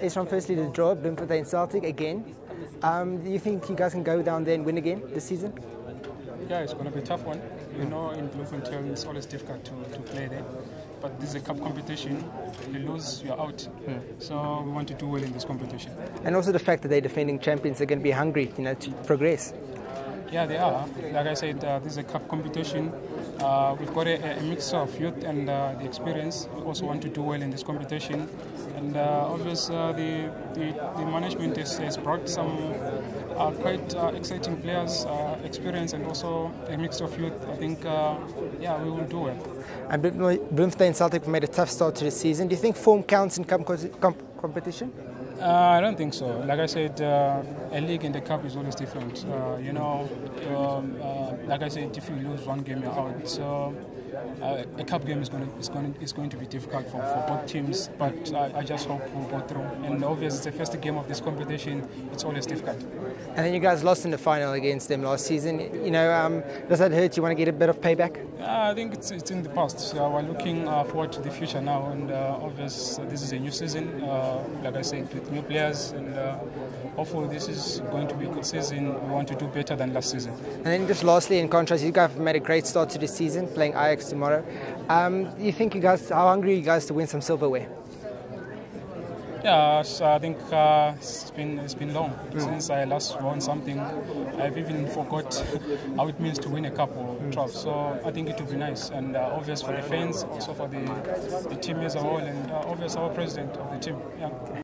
Esrom, firstly, the draw, Bloemfontein Celtic again. Um, do you think you guys can go down there and win again this season? Yeah, it's going to be a tough one. You know, in Bloemfontein, it's always difficult to, to play there. But this is a cup competition. You lose, you're out. Hmm. So we want to do well in this competition. And also the fact that they're defending champions, they're going to be hungry, you know, to progress. Yeah, they are. Like I said, uh, this is a cup competition. Uh, we've got a, a mix of youth and uh, the experience. We also want to do well in this competition. And uh, obviously, uh, the, the, the, management has, has brought some uh, quite exciting players, experience, and also a mix of youth. I think, yeah, we will do well. And Bloemfontein Celtic made a tough start to the season. Do you think form counts in competition? Uh, I don't think so. Like I said, uh, a league and the cup is always different. Uh, you know, um, uh, like I said, if you lose one game, you're out. So uh, a cup game is going to is going to, is going to be difficult for, for both teams. But I, I just hope we'll go through. And obviously, it's the first game of this competition. It's always difficult. And then you guys lost in the final against them last season. You know, um, does that hurt? You want to get a bit of payback? I think it's, it's in the past. So we're looking uh, forward to the future now, and uh, obviously this is a new season. Uh, like I said, with new players, and uh, hopefully this is going to be a good season. We want to do better than last season. And then just lastly, in contrast, you guys have made a great start to the season, playing Ajax tomorrow. Um, you think you guys, how hungry are you guys to win some silverware? Yeah, so I think uh, it's been it's been long mm. since I last won something. I've even forgot how it means to win a cup or mm. trophy. So I think it would be nice and uh, obvious for the fans, also for the the team as a whole, and uh, obvious our president of the team. Yeah.